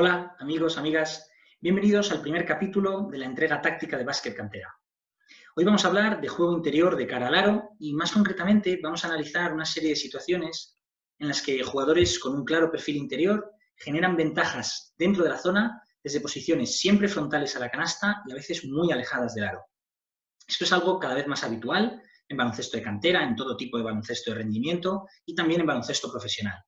Hola, amigos, amigas. Bienvenidos al primer capítulo de la entrega táctica de Básquet Cantera. Hoy vamos a hablar de juego interior de cara al aro y más concretamente vamos a analizar una serie de situaciones en las que jugadores con un claro perfil interior generan ventajas dentro de la zona desde posiciones siempre frontales a la canasta y a veces muy alejadas del aro. Esto es algo cada vez más habitual en baloncesto de cantera, en todo tipo de baloncesto de rendimiento y también en baloncesto profesional.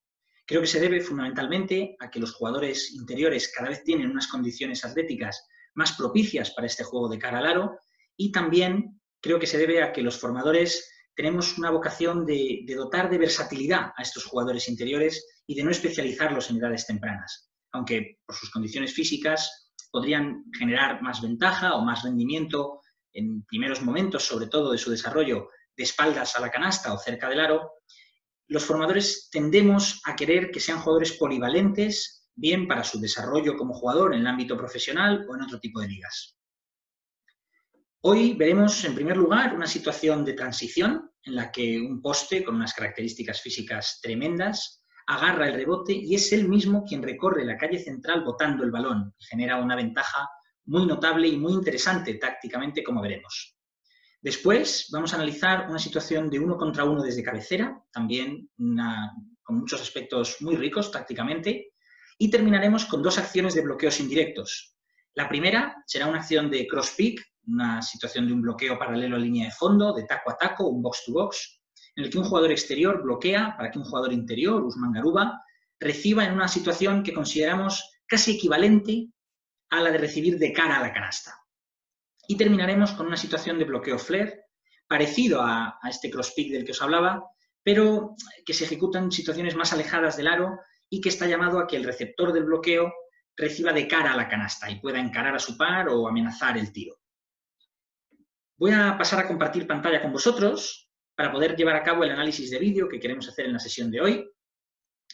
Creo que se debe fundamentalmente a que los jugadores interiores cada vez tienen unas condiciones atléticas más propicias para este juego de cara al aro y también creo que se debe a que los formadores tenemos una vocación de, dotar de versatilidad a estos jugadores interiores y de no especializarlos en edades tempranas, aunque por sus condiciones físicas podrían generar más ventaja o más rendimiento en primeros momentos, sobre todo de su desarrollo, de espaldas a la canasta o cerca del aro, los formadores tendemos a querer que sean jugadores polivalentes, bien para su desarrollo como jugador en el ámbito profesional o en otro tipo de ligas. Hoy veremos, en primer lugar, una situación de transición en la que un poste con unas características físicas tremendas agarra el rebote y es él mismo quien recorre la calle central botando el balón y genera una ventaja muy notable y muy interesante tácticamente, como veremos. Después vamos a analizar una situación de uno contra uno desde cabecera, también con muchos aspectos muy ricos tácticamente, y terminaremos con dos acciones de bloqueos indirectos. La primera será una acción de cross-pick, una situación de un bloqueo paralelo a línea de fondo, de taco a taco, un box-to-box, en el que un jugador exterior bloquea para que un jugador interior, Usman Garuba, reciba en una situación que consideramos casi equivalente a la de recibir de cara a la canasta. Y terminaremos con una situación de bloqueo flare, parecido a, a este cross-pick del que os hablaba, pero que se ejecuta en situaciones más alejadas del aro y que está llamado a que el receptor del bloqueo reciba de cara a la canasta y pueda encarar a su par o amenazar el tiro. Voy a pasar a compartir pantalla con vosotros para poder llevar a cabo el análisis de vídeo que queremos hacer en la sesión de hoy.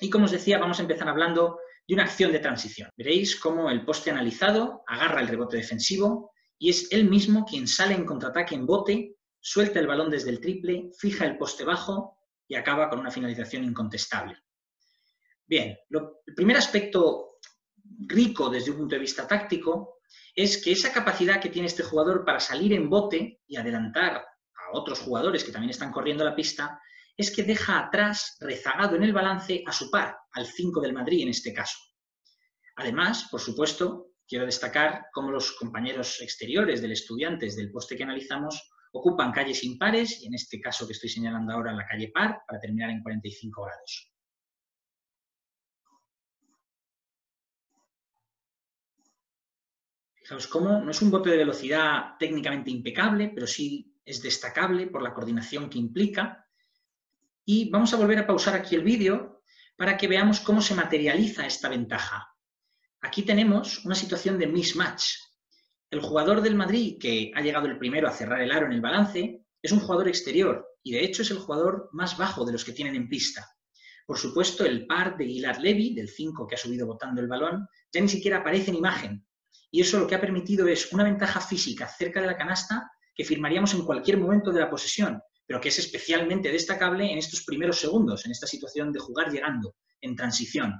Y como os decía, vamos a empezar hablando de una acción de transición. Veréis cómo el poste analizado agarra el rebote defensivo y es él mismo quien sale en contraataque en bote, suelta el balón desde el triple, fija el poste bajo y acaba con una finalización incontestable. Bien, el primer aspecto rico desde un punto de vista táctico es que esa capacidad que tiene este jugador para salir en bote y adelantar a otros jugadores que también están corriendo la pista es que deja atrás, rezagado en el balance, a su par, al 5 del Madrid en este caso. Además, por supuesto, quiero destacar cómo los compañeros exteriores del estudiantes del poste que analizamos ocupan calles impares y en este caso que estoy señalando ahora la calle par para terminar en 45 grados. Fijaos cómo no es un bote de velocidad técnicamente impecable, pero sí es destacable por la coordinación que implica y vamos a volver a pausar aquí el vídeo para que veamos cómo se materializa esta ventaja. Aquí tenemos una situación de mismatch. El jugador del Madrid, que ha llegado el primero a cerrar el aro en el balance, es un jugador exterior y de hecho es el jugador más bajo de los que tienen en pista. Por supuesto, el par de Gilad Levy, del 5 que ha subido botando el balón, ya ni siquiera aparece en imagen. Y eso lo que ha permitido es una ventaja física cerca de la canasta que firmaríamos en cualquier momento de la posesión, pero que es especialmente destacable en estos primeros segundos, en esta situación de jugar llegando, en transición.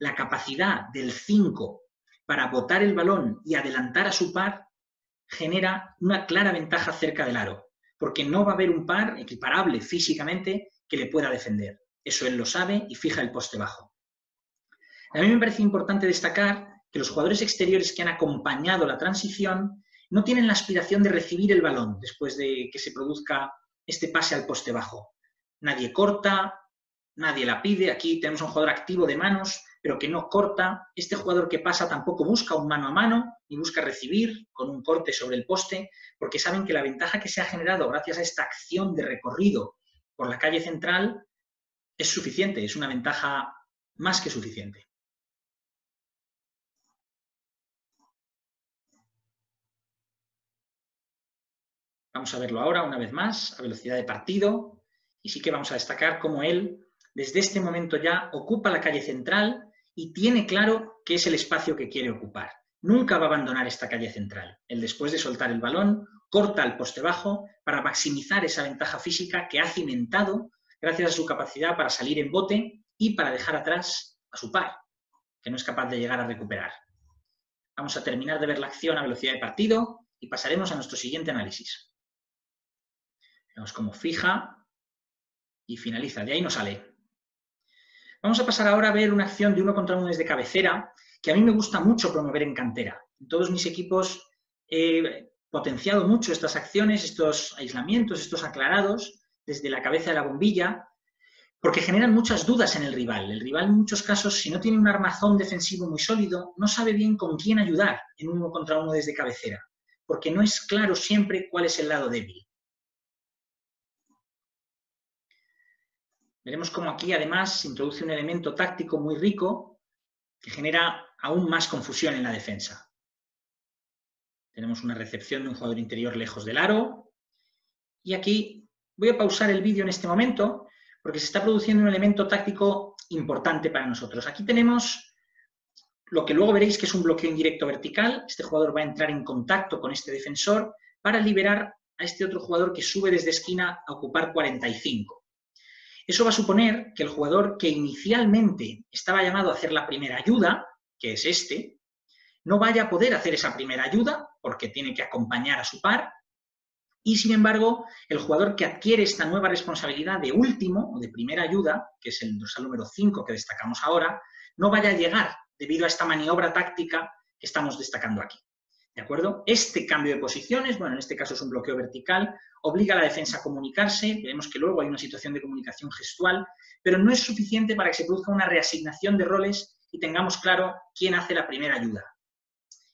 La capacidad del 5 para botar el balón y adelantar a su par genera una clara ventaja cerca del aro, porque no va a haber un par equiparable físicamente que le pueda defender. Eso él lo sabe y fija el poste bajo. A mí me parece importante destacar que los jugadores exteriores que han acompañado la transición no tienen la aspiración de recibir el balón después de que se produzca este pase al poste bajo. Nadie corta, nadie la pide. Aquí tenemos un jugador activo de manos, pero que no corta. Este jugador que pasa tampoco busca un mano a mano, ni busca recibir con un corte sobre el poste, porque saben que la ventaja que se ha generado gracias a esta acción de recorrido por la calle central es suficiente, es una ventaja más que suficiente. Vamos a verlo ahora una vez más, a velocidad de partido, y sí que vamos a destacar cómo él, desde este momento ya, ocupa la calle central y tiene claro qué es el espacio que quiere ocupar. Nunca va a abandonar esta calle central. Él, después de soltar el balón, corta el poste bajo para maximizar esa ventaja física que ha cimentado gracias a su capacidad para salir en bote y para dejar atrás a su par, que no es capaz de llegar a recuperar. Vamos a terminar de ver la acción a velocidad de partido y pasaremos a nuestro siguiente análisis. Vemos cómo fija y finaliza. De ahí no sale. Vamos a pasar ahora a ver una acción de uno contra uno desde cabecera que a mí me gusta mucho promover en cantera. En todos mis equipos he potenciado mucho estas acciones, estos aislamientos, estos aclarados desde la cabeza de la bombilla, porque generan muchas dudas en el rival. El rival en muchos casos, si no tiene un armazón defensivo muy sólido, no sabe bien con quién ayudar en uno contra uno desde cabecera, porque no es claro siempre cuál es el lado débil. Veremos cómo aquí además se introduce un elemento táctico muy rico que genera aún más confusión en la defensa. Tenemos una recepción de un jugador interior lejos del aro. Y aquí voy a pausar el vídeo en este momento porque se está produciendo un elemento táctico importante para nosotros. Aquí tenemos lo que luego veréis que es un bloqueo indirecto vertical. Este jugador va a entrar en contacto con este defensor para liberar a este otro jugador que sube desde esquina a ocupar 45. Eso va a suponer que el jugador que inicialmente estaba llamado a hacer la primera ayuda, que es este, no vaya a poder hacer esa primera ayuda porque tiene que acompañar a su par y sin embargo, el jugador que adquiere esta nueva responsabilidad de último o de primera ayuda, que es el dorsal número 5 que destacamos ahora, no vaya a llegar debido a esta maniobra táctica que estamos destacando aquí. ¿De acuerdo? Este cambio de posiciones, bueno, en este caso es un bloqueo vertical, obliga a la defensa a comunicarse, veremos que luego hay una situación de comunicación gestual, pero no es suficiente para que se produzca una reasignación de roles y tengamos claro quién hace la primera ayuda.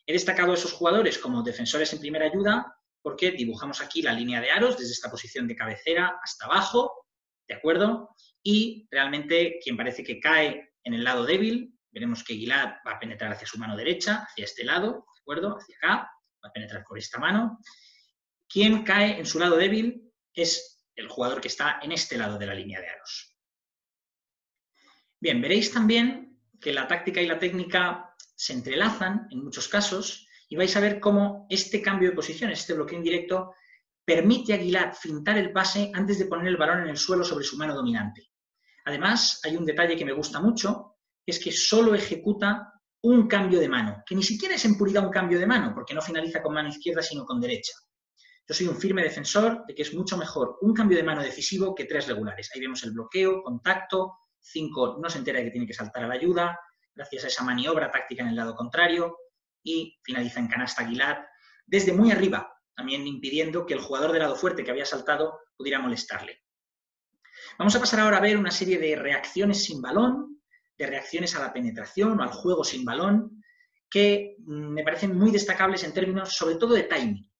He destacado a esos jugadores como defensores en primera ayuda porque dibujamos aquí la línea de aros desde esta posición de cabecera hasta abajo, ¿de acuerdo? Y realmente quien parece que cae en el lado débil, veremos que Gilad va a penetrar hacia su mano derecha, hacia este lado, ¿de acuerdo? Hacia acá, va a penetrar por esta mano. Quien cae en su lado débil es el jugador que está en este lado de la línea de aros. Bien, veréis también que la táctica y la técnica se entrelazan en muchos casos y vais a ver cómo este cambio de posición, este bloqueo indirecto, permite a Gilad fintar el pase antes de poner el balón en el suelo sobre su mano dominante. Además, hay un detalle que me gusta mucho, es que solo ejecuta un cambio de mano, que ni siquiera es en puridad un cambio de mano, porque no finaliza con mano izquierda, sino con derecha. Yo soy un firme defensor de que es mucho mejor un cambio de mano decisivo que tres regulares. Ahí vemos el bloqueo, contacto, cinco no se entera de que tiene que saltar a la ayuda, gracias a esa maniobra táctica en el lado contrario, y finaliza en canasta Aguilar desde muy arriba, también impidiendo que el jugador de lado fuerte que había saltado pudiera molestarle. Vamos a pasar ahora a ver una serie de reacciones sin balón, de reacciones a la penetración o al juego sin balón, que mm, me parecen muy destacables en términos sobre todo de timing.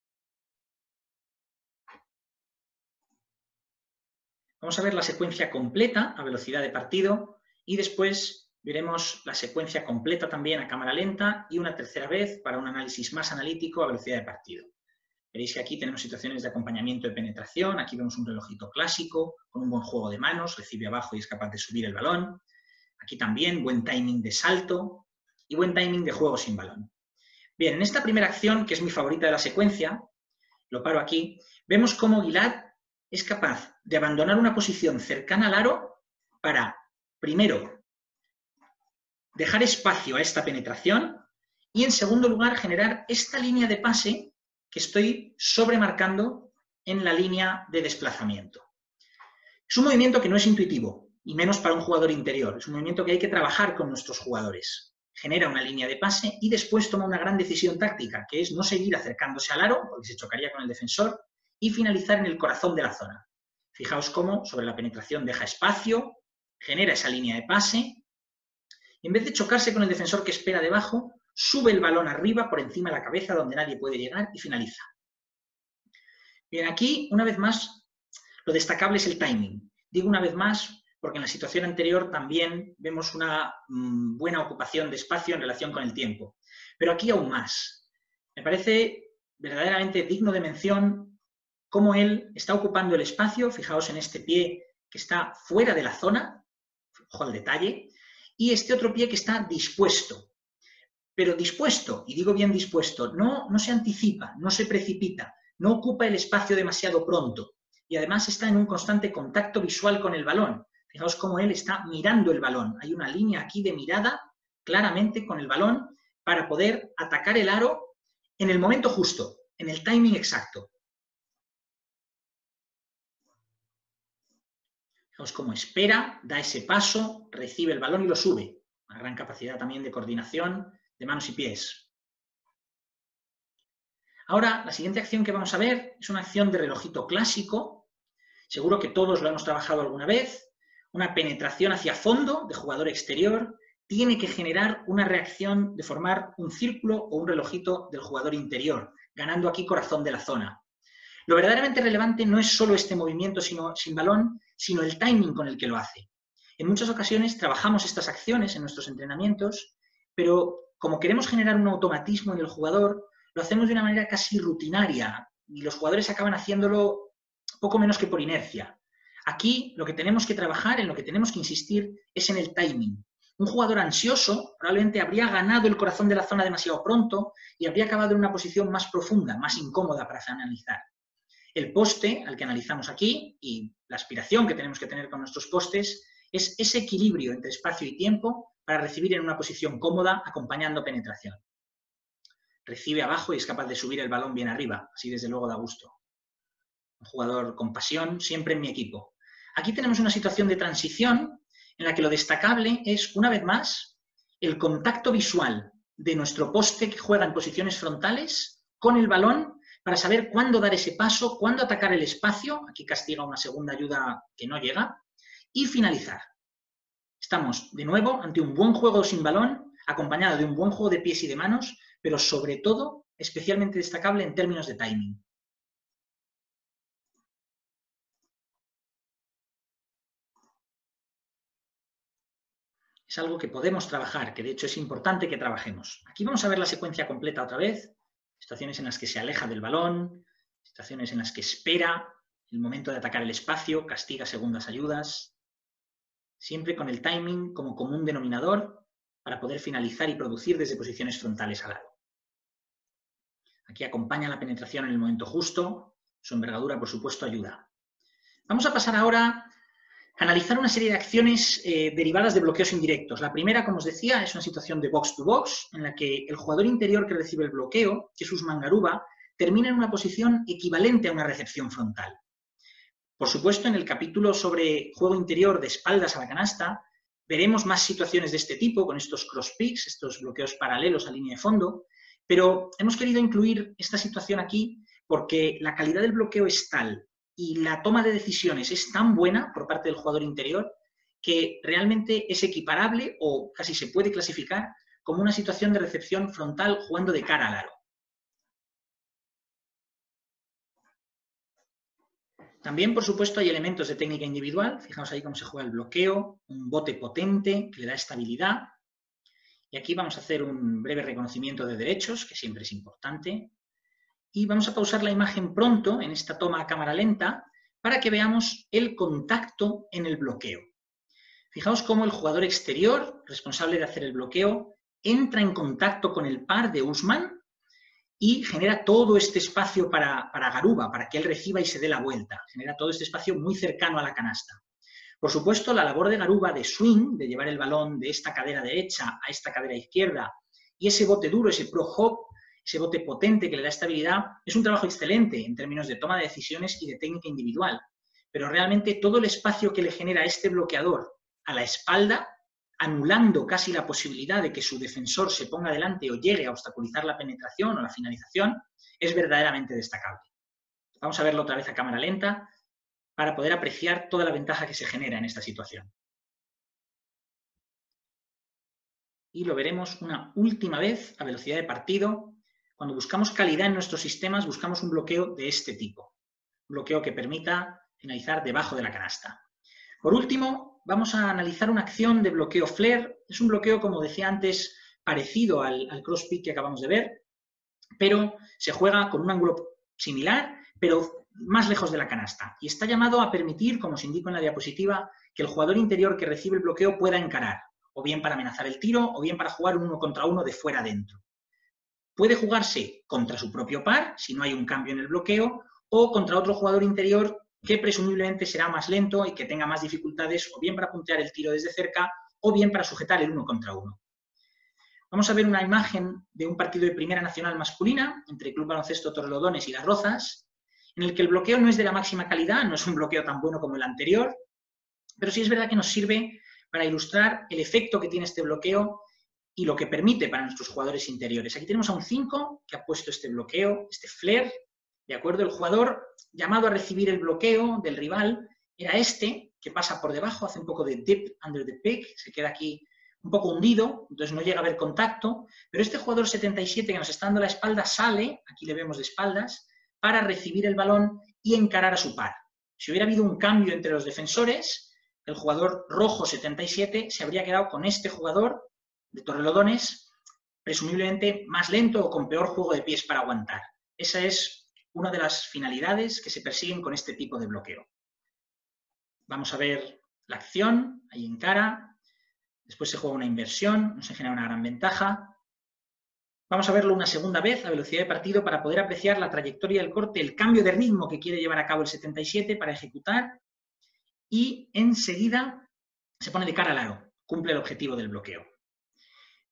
Vamos a ver la secuencia completa a velocidad de partido y después Veremos la secuencia completa también a cámara lenta y una tercera vez para un análisis más analítico a velocidad de partido. Veréis que aquí tenemos situaciones de acompañamiento de penetración, aquí vemos un relojito clásico con un buen juego de manos, recibe abajo y es capaz de subir el balón. Aquí también buen timing de salto y buen timing de juego sin balón. Bien, en esta primera acción, que es mi favorita de la secuencia, lo paro aquí, vemos cómo Gilad es capaz de abandonar una posición cercana al aro para, primero, dejar espacio a esta penetración y, en segundo lugar, generar esta línea de pase que estoy sobremarcando en la línea de desplazamiento. Es un movimiento que no es intuitivo, y menos para un jugador interior. Es un movimiento que hay que trabajar con nuestros jugadores. Genera una línea de pase y después toma una gran decisión táctica, que es no seguir acercándose al aro, porque se chocaría con el defensor, y finalizar en el corazón de la zona. Fijaos cómo sobre la penetración deja espacio, genera esa línea de pase en vez de chocarse con el defensor que espera debajo, sube el balón arriba por encima de la cabeza donde nadie puede llegar y finaliza. Bien, aquí, una vez más, lo destacable es el timing. Digo una vez más porque en la situación anterior también vemos una mm, buena ocupación de espacio en relación con el tiempo. Pero aquí aún más. Me parece verdaderamente digno de mención cómo él está ocupando el espacio, fijaos en este pie que está fuera de la zona, ojo al detalle, y este otro pie que está dispuesto. Pero dispuesto, y digo bien dispuesto, no, no se anticipa, no se precipita, no ocupa el espacio demasiado pronto y además está en un constante contacto visual con el balón. Fijaos cómo él está mirando el balón. Hay una línea aquí de mirada claramente con el balón para poder atacar el aro en el momento justo, en el timing exacto. Fijaos cómo espera, da ese paso, recibe el balón y lo sube. Una gran capacidad también de coordinación de manos y pies. Ahora, la siguiente acción que vamos a ver es una acción de relojito clásico. Seguro que todos lo hemos trabajado alguna vez. Una penetración hacia fondo de jugador exterior tiene que generar una reacción de formar un círculo o un relojito del jugador interior, ganando aquí corazón de la zona. Lo verdaderamente relevante no es solo este movimiento sino, sin balón, sino el timing con el que lo hace. En muchas ocasiones trabajamos estas acciones en nuestros entrenamientos, pero como queremos generar un automatismo en el jugador, lo hacemos de una manera casi rutinaria y los jugadores acaban haciéndolo poco menos que por inercia. Aquí lo que tenemos que trabajar, en lo que tenemos que insistir, es en el timing. Un jugador ansioso probablemente habría ganado el corazón de la zona demasiado pronto y habría acabado en una posición más profunda, más incómoda para analizar. El poste, al que analizamos aquí, y la aspiración que tenemos que tener con nuestros postes, es ese equilibrio entre espacio y tiempo para recibir en una posición cómoda acompañando penetración recibe abajo y es capaz de subir el balón bien arriba. Así desde luego da gusto. Un jugador con pasión, siempre en mi equipo. Aquí tenemos una situación de transición en la que lo destacable es, una vez más, el contacto visual de nuestro poste que juega en posiciones frontales con el balón para saber cuándo dar ese paso, cuándo atacar el espacio, aquí castiga una segunda ayuda que no llega, y finalizar. Estamos de nuevo ante un buen juego sin balón, acompañado de un buen juego de pies y de manos, pero sobre todo especialmente destacable en términos de timing. Es algo que podemos trabajar, que de hecho es importante que trabajemos. Aquí vamos a ver la secuencia completa otra vez, situaciones en las que se aleja del balón, situaciones en las que espera el momento de atacar el espacio, castiga segundas ayudas, siempre con el timing como común denominador para poder finalizar y producir desde posiciones frontales al lado. Aquí acompaña la penetración en el momento justo, su envergadura, por supuesto, ayuda. Vamos a pasar ahora analizar una serie de acciones eh, derivadas de bloqueos indirectos. La primera, como os decía, es una situación de box-to-box, en la que el jugador interior que recibe el bloqueo, Jesús Mangaruba, termina en una posición equivalente a una recepción frontal. Por supuesto, en el capítulo sobre juego interior de espaldas a la canasta, veremos más situaciones de este tipo, con estos cross-picks, estos bloqueos paralelos a línea de fondo, pero hemos querido incluir esta situación aquí porque la calidad del bloqueo es tal y la toma de decisiones es tan buena por parte del jugador interior que realmente es equiparable o casi se puede clasificar como una situación de recepción frontal jugando de cara al aro. También, por supuesto, hay elementos de técnica individual. Fijaos ahí cómo se juega el bloqueo, un bote potente que le da estabilidad, y aquí vamos a hacer un breve reconocimiento de derechos, que siempre es importante. Y vamos a pausar la imagen pronto en esta toma a cámara lenta para que veamos el contacto en el bloqueo. Fijaos cómo el jugador exterior, responsable de hacer el bloqueo, entra en contacto con el par de Usman y genera todo este espacio para, para Garuba, para que él reciba y se dé la vuelta. Genera todo este espacio muy cercano a la canasta. Por supuesto, la labor de Garuba de swing, de llevar el balón de esta cadera derecha a esta cadera izquierda, y ese bote duro, ese pro hop, ese bote potente que le da estabilidad, es un trabajo excelente en términos de toma de decisiones y de técnica individual. Pero realmente todo el espacio que le genera este bloqueador a la espalda, anulando casi la posibilidad de que su defensor se ponga delante o llegue a obstaculizar la penetración o la finalización, es verdaderamente destacable. Vamos a verlo otra vez a cámara lenta para poder apreciar toda la ventaja que se genera en esta situación. Y lo veremos una última vez a velocidad de partido. Cuando buscamos calidad en nuestros sistemas, buscamos un bloqueo de este tipo. Un bloqueo que permita finalizar debajo de la canasta. Por último, vamos a analizar una acción de bloqueo flare. Es un bloqueo, como decía antes, parecido al, al cross que acabamos de ver, pero se juega con un ángulo similar, pero más lejos de la canasta y está llamado a permitir, como se indica en la diapositiva, que el jugador interior que recibe el bloqueo pueda encarar, o bien para amenazar el tiro, o bien para jugar uno contra uno de fuera adentro. Puede jugarse contra su propio par, si no hay un cambio en el bloqueo, o contra otro jugador interior que presumiblemente será más lento y que tenga más dificultades, o bien para puntear el tiro desde cerca, o bien para sujetar el uno contra uno. Vamos a ver una imagen de un partido de Primera Nacional masculina entre Club Baloncesto Torrelodones y Las Rozas, en el que el bloqueo no es de la máxima calidad, no es un bloqueo tan bueno como el anterior, pero sí es verdad que nos sirve para ilustrar el efecto que tiene este bloqueo y lo que permite para nuestros jugadores interiores. Aquí tenemos a un 5 que ha puesto este bloqueo, este flare, ¿de acuerdo? El jugador llamado a recibir el bloqueo del rival era este, que pasa por debajo, hace un poco de dip under the pick, se queda aquí un poco hundido, entonces no llega a haber contacto, pero este jugador 77 que nos está dando la espalda sale, aquí le vemos de espaldas, para recibir el balón y encarar a su par. Si hubiera habido un cambio entre los defensores, el jugador rojo 77 se habría quedado con este jugador de Torrelodones, presumiblemente más lento o con peor juego de pies para aguantar. Esa es una de las finalidades que se persiguen con este tipo de bloqueo. Vamos a ver la acción, ahí encara, después se juega una inversión, no se genera una gran ventaja, Vamos a verlo una segunda vez a velocidad de partido para poder apreciar la trayectoria del corte, el cambio de ritmo que quiere llevar a cabo el 77 para ejecutar y enseguida se pone de cara al aro, cumple el objetivo del bloqueo.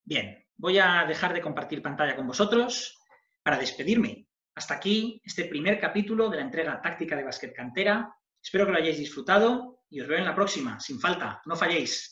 Bien, voy a dejar de compartir pantalla con vosotros para despedirme. Hasta aquí este primer capítulo de la entrega táctica de básquet cantera. Espero que lo hayáis disfrutado y os veo en la próxima, sin falta. No falléis.